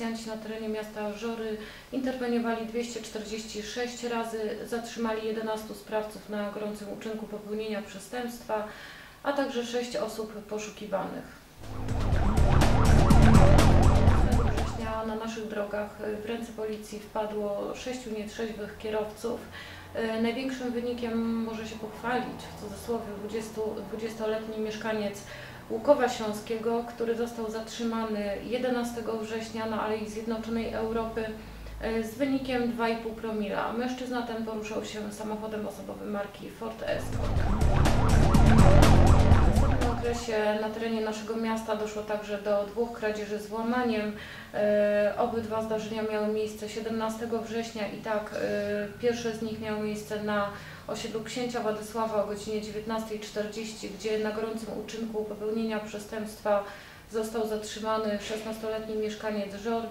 policjanci na terenie miasta Żory interweniowali 246 razy, zatrzymali 11 sprawców na gorącym uczynku popełnienia przestępstwa, a także 6 osób poszukiwanych. 8 września na naszych drogach w ręce policji wpadło sześciu nietrzeźwych kierowców. E, Największym wynikiem może się pochwalić, w cudzysłowie, 20 20-letni mieszkaniec Łukowa Śląskiego, który został zatrzymany 11 września na Alei Zjednoczonej Europy e, z wynikiem 2,5 promila. Mężczyzna ten poruszał się samochodem osobowym marki Ford Escort. Ostatnim okresie na terenie naszego miasta doszło także do dwóch kradzieży z włamaniem. E, Obydwa zdarzenia miały miejsce 17 września i tak e, pierwsze z nich miało miejsce na osiedlu księcia Władysława o godzinie 19.40, gdzie na gorącym uczynku popełnienia przestępstwa został zatrzymany 16-letni mieszkaniec Żor.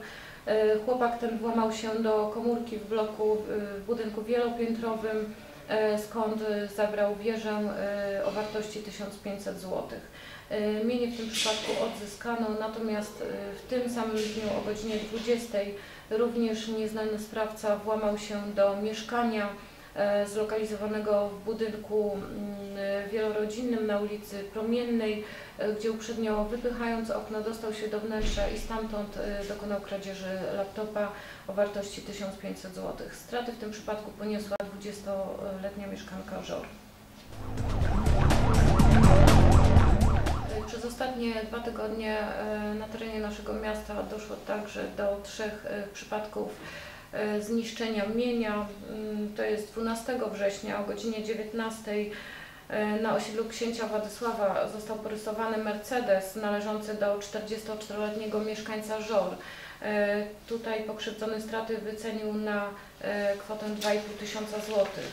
E, Chłopak ten włamał się do komórki w bloku w budynku wielopiętrowym, skąd e, zabrał wieżę e, o wartości 1500 zł. E, Mienie w tym przypadku odzyskano, natomiast w tym samym dniu o godzinie 20 również nieznany sprawca włamał się do mieszkania zlokalizowanego w budynku mm, wielorodzinnym na ulicy Promiennej, e, gdzie uprzednio wypychając okno dostał się do wnętrza i stamtąd e, dokonał kradzieży laptopa o wartości 1500 zł. Straty w tym przypadku poniosła 20-letnia mieszkanka Żor. E, Przez ostatnie dwa tygodnie e, na terenie naszego miasta doszło także do trzech e, przypadków e, zniszczenia mienia. Mm, To jest 12 września o godzinie 19 e, na osiedlu księcia Władysława został porysowany Mercedes należący do 44-letniego mieszkańca Żor. E, Tutaj pokrzywdzony straty wycenił na e, kwotę 2,5 tysiąca złotych.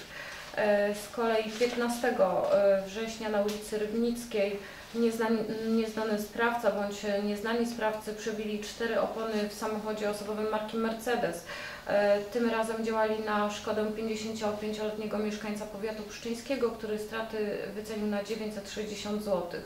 E, Z kolei 15 e, września na ulicy Rybnickiej nieznany, nieznany sprawca bądź nieznani sprawcy przebili cztery opony w samochodzie osobowym marki Mercedes. E, Tym razem działali na szkodę 55-letniego mieszkańca powiatu pszczyńskiego, który straty wycenił na 960 zł.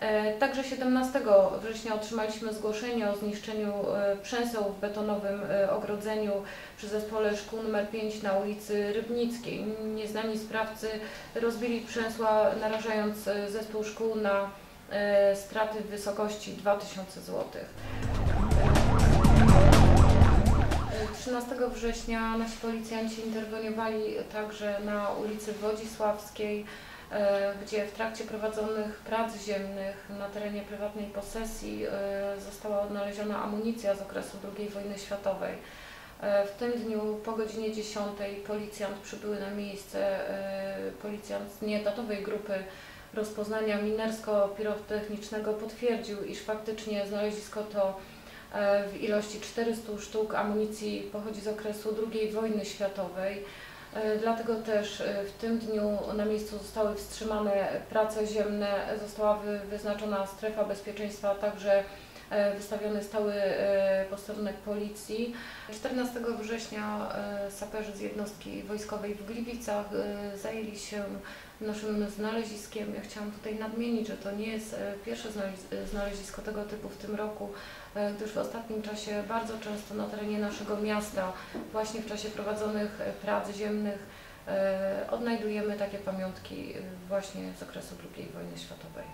E, Także 17 września otrzymaliśmy zgłoszenie o zniszczeniu e, przęseł w betonowym e, ogrodzeniu przy zespole szkół nr 5 na ulicy Rybnickiej. Nieznani sprawcy rozbili przęsła, narażając zespół szkół na straty w wysokości 2000 zł. 13 września nasi policjanci interweniowali także na ulicy Wodzisławskiej, gdzie w trakcie prowadzonych prac ziemnych na terenie prywatnej posesji e, została odnaleziona amunicja z okresu II wojny światowej. E, W tym dniu po godzinie 10 policjant przybyły na miejsce, e, policjant z nieetatowej grupy rozpoznania minersko-pirotechnicznego potwierdził, iż faktycznie znalezisko to e, w ilości 400 sztuk amunicji pochodzi z okresu II wojny światowej. E, Dlatego też e, w tym dniu na miejscu zostały wstrzymane prace ziemne, została wy- wyznaczona strefa bezpieczeństwa, także wystawiony stały e, posterunek policji. 14 września e, saperzy z jednostki wojskowej w Gliwicach e, zajęli się naszym znaleziskiem. Ja chciałam tutaj nadmienić, że to nie jest e, pierwsze znalezisko- tego typu w tym roku, e, gdyż w ostatnim czasie bardzo często na terenie naszego miasta, właśnie w czasie prowadzonych e, prac ziemnych, e, odnajdujemy takie pamiątki e, właśnie z okresu II wojny światowej.